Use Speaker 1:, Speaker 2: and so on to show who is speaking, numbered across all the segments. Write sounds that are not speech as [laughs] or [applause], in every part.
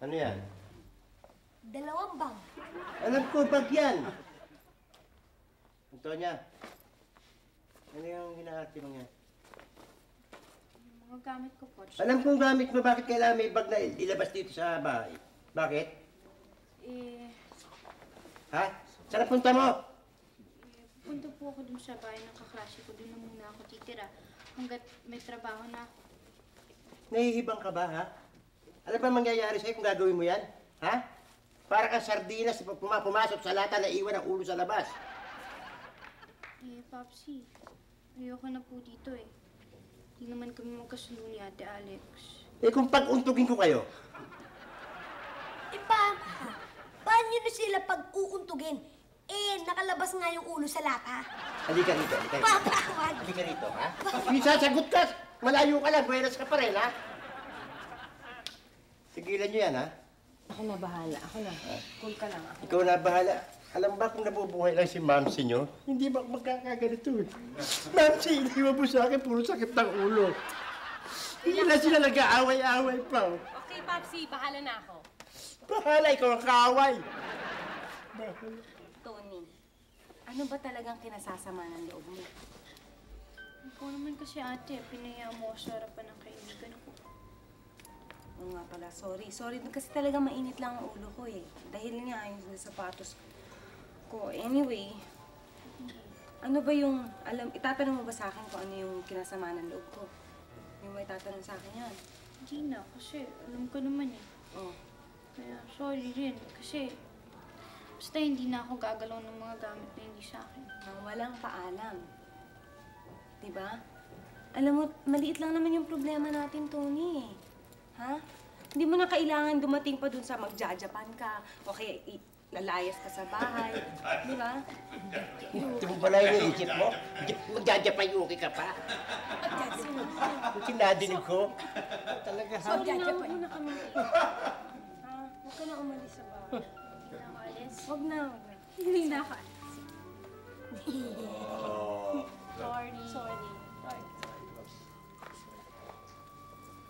Speaker 1: Ano yan?
Speaker 2: Dalawang bag.
Speaker 1: Alam ko, bag yan. Antonia, ano yung hinaarte mo yan?
Speaker 3: Mga gamit ko po.
Speaker 1: Alam kong gamit mo, bakit kailangan may bag na ilabas dito sa bahay? Bakit?
Speaker 3: Eh,
Speaker 1: Ha? Saan punta mo?
Speaker 3: eh, punta po ako dun sa bahay ng kaklase ko. Doon na muna ako titira. Hanggat may trabaho na ako.
Speaker 1: Nahihibang ka ba, ha? Ano ba mangyayari sa'yo kung gagawin mo yan? Ha? Para kang sardinas na puma- pumasok sa lata na iwan ang ulo sa labas.
Speaker 3: Eh, Popsi, ayoko na po dito eh. Hindi naman kami magkasundo ni Ate Alex.
Speaker 1: Eh kung pag-untugin ko kayo,
Speaker 2: Eh, pa, paano nyo na sila pag-uuntugin? Eh, nakalabas nga yung ulo sa lata.
Speaker 1: halika rito, halika rito.
Speaker 2: Papawag.
Speaker 1: Halika rito, ha? Yung sasagot ka, malayo ka lang, buenas ka pa rin, ha? Sigilan nyo yan, ha?
Speaker 4: Ako na bahala. Ako na. Cool ka lang. Ako.
Speaker 1: Ikaw na bahala. Alam ba kung nabubuhay lang si Mamsi nyo? Hindi ba magkakaganito? Mamsi, hindi mo sa akin, puro sakit ng ulo. Hindi na sila nag-aaway-aaway pa. oh.
Speaker 4: Okay, Papsi. Bahala na ako.
Speaker 1: Bahala, ikaw ang kaaway.
Speaker 4: Tony, ano ba talagang kinasasama ng loob mo?
Speaker 3: Ikaw naman kasi ate, pinaya mo sa harapan ng kaibigan ko.
Speaker 4: Oo nga pala, sorry. Sorry, kasi talaga mainit lang ang ulo ko eh. Dahil nga yung sapatos ko. Anyway, ano ba yung, alam, itatanong mo ba sa akin kung ano yung kinasama ng loob ko? Yung may tatanong sa akin yan.
Speaker 3: Hindi na, kasi alam ko naman eh.
Speaker 4: Oh,
Speaker 3: Kaya sorry rin, kasi basta hindi na ako gagalaw ng mga gamit na hindi sa akin.
Speaker 4: nang walang paalam. Diba? Alam mo, maliit lang naman yung problema natin, Tony. eh. Ha? Hindi mo na kailangan dumating pa dun sa magjajapan ka o kaya lalayas ka sa bahay. [laughs] Di ba?
Speaker 1: Ito mo pala yung isip mo? Magjajapayuki ka pa? Sinadinig ko, talaga ha?
Speaker 4: Sorry na, huwag mo na kami. Ha? Huwag ka na umalis sa bahay.
Speaker 3: Na.
Speaker 4: Huwag na, huwag na.
Speaker 3: Hindi na ako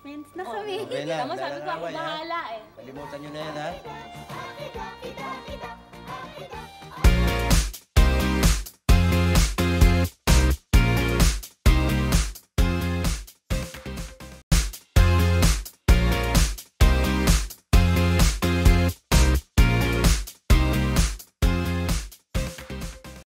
Speaker 3: Friends na oh, kami.
Speaker 1: Okay na,
Speaker 4: Tama sabi ko, ako bahala eh.
Speaker 1: Kalimutan nyo na yan ha.